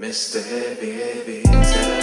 Mr. Heavy, heavy